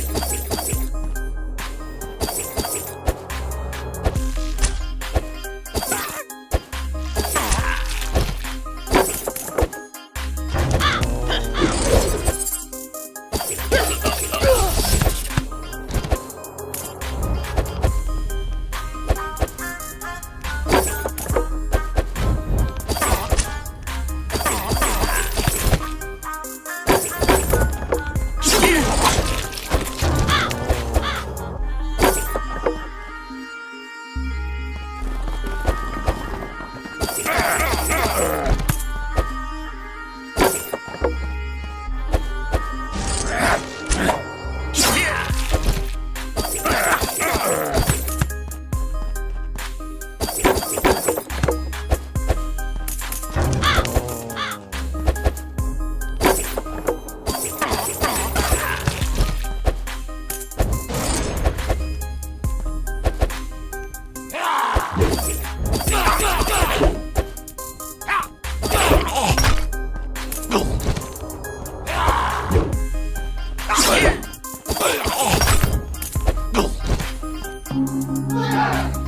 って。Thank